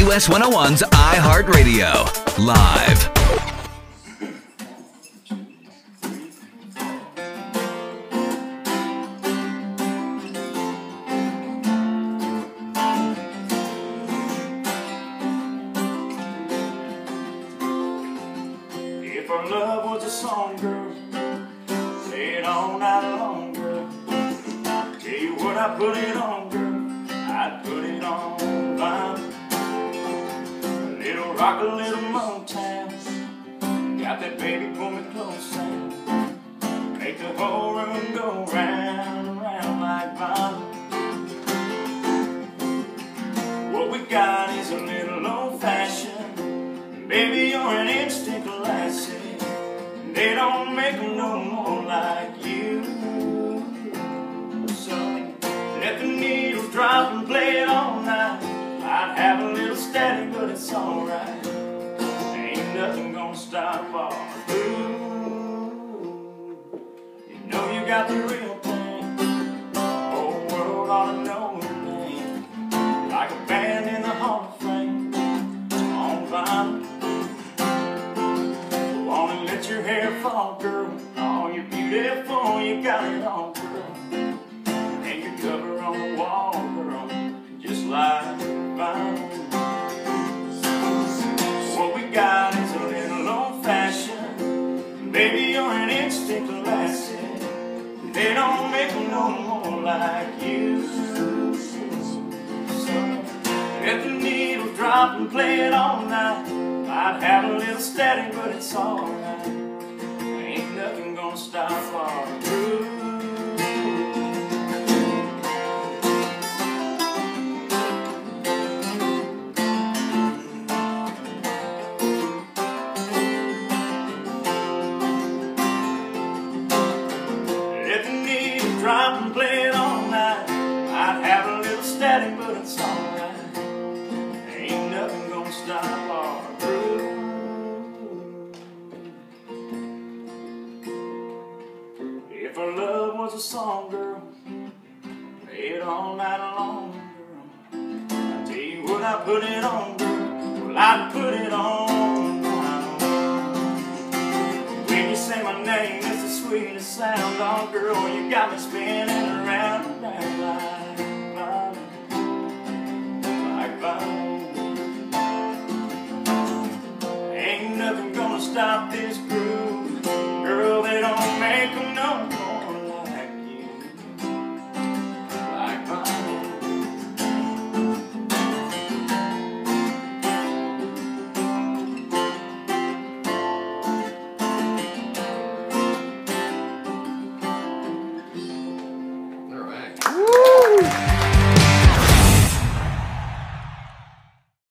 US 101's iHeartRadio. Live. If our love rock, a little Motown. Got that baby pull me close sound. Make the whole room go round and round like vinyl. What we got is a little old fashioned. Baby, you're an instant classic. They don't make no more like you. So let the needles drop it's alright. Ain't nothing gonna stop our groove. You know you got the real thing. Whole world ought to know your name. Like a band in the Hall of Fame. On vinyl. Go on and let your hair fall, girl. Oh, you're beautiful, you got it all, They don't make no more like you. Let the needle drop and play it all night. I'd have a little static, but it's alright. Needle drop and play it all night. I'd have a little static, but it's alright. Ain't nothing gonna stop our groove. If our love was a song, girl, play it all night long, girl. I tell you what, I put it on, girl. Well, I sound, oh girl. You got me spinning around and around like like stop this